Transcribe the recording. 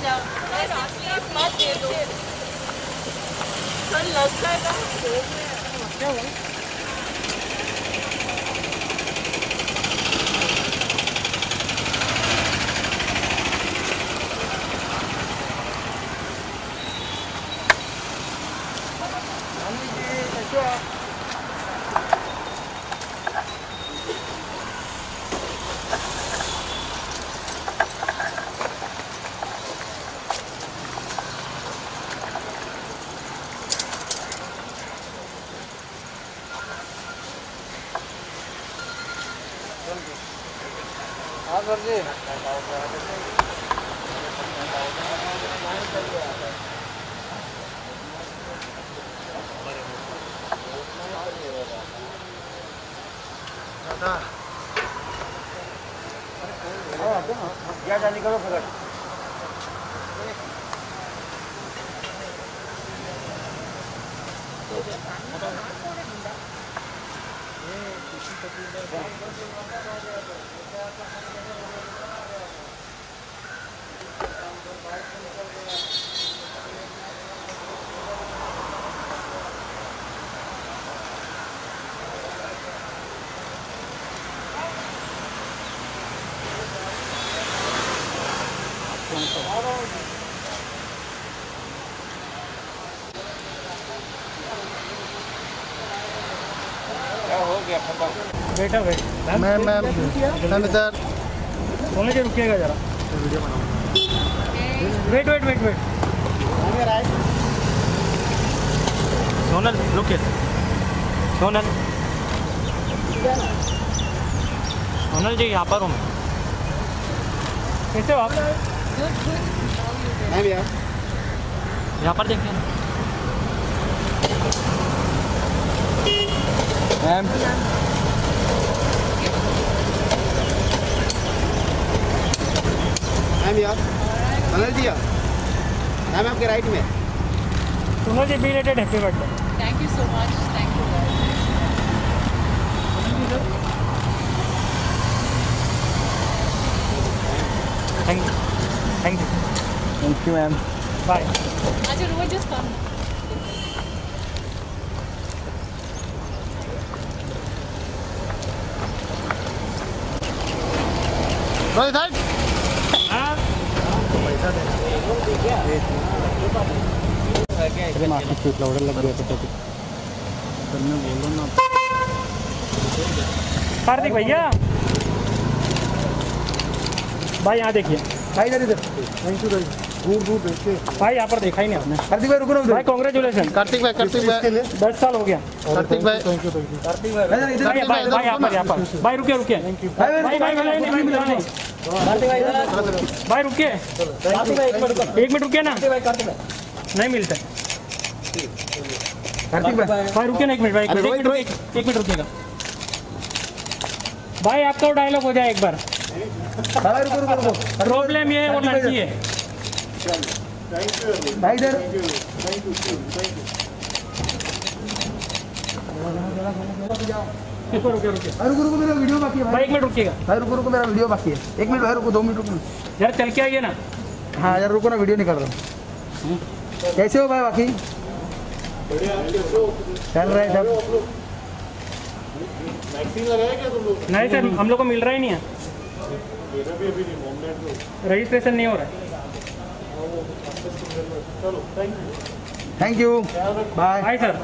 मत दे दो सर लग जाएगा क्या हाँ सर जी। क्या जाने करो फिर। क्या हो गया बेटा मैम मैम मैम इधर सोने के रुकिएगा जरा। Wait wait wait wait Sonal रुकिए। सोनल। सोनल जी यहाँ पर हूँ मैं। कैसे हो आप? मैम यार यहाँ पर देखिए। मैम मैम यार समझ दिया मैम आपके राइट में Sonal ji B rated happy birthday thank you so much thank you thank you thank you thank you ma'am bye अच्छा रोज जस्ट कम रोहित हट हाँ अरे मार्केट स्ट्रीट ऑर्डर लग गया तो मैं बोल रहा हूँ ना कार्तिक भैया। भाई यहाँ देखिए। भाई इधर इधर थैंक यू दूर दूर देखते भाई यहाँ पर देखा ही नहीं आपने। कार्तिक भाई रुको ना भाई कॉन्ग्रेचुलेसन कार्तिक भाई कार्तिक भाई। दस साल हो गया। कार्तिक भाई। Thank you thank you Kartik भाई भाई भाई भाई यहाँ पर यहाँ पर। भाई रुकिए रुकिए। भाई भाई भाई भाई नहीं। भाई रुकिए। एक मिनट रुकिए ना। नहीं मिलता है। कार्तिक भाई। भाई रुकिए ना एक मिनट भाई। एक मिनट एक एक मिनट रुकिएगा। भाई आपका वो डायलॉग हो जाए एक बार। प्रॉब्लम ये है वो लड़की है। भाई इधर। रुको रुकिए रुकिए भाई रुको रुको मेरा वीडियो बाकी है भाई। भाई एक मिनट रुकिएगा। भाई रुको रुको मेरा वीडियो बाकी है। एक मिनट भाई रुको दो मिनट रुको। यार चल के आइए ना। हाँ यार रुको ना वीडियो निकाल रहा हूँ। कैसे हो भाई बाकी? चल रहा है सब। नहीं सर हम लोग को मिल रहा ही नहीं है। रजिस्ट्रेशन नहीं हो रहा है। Thank you bye bye sir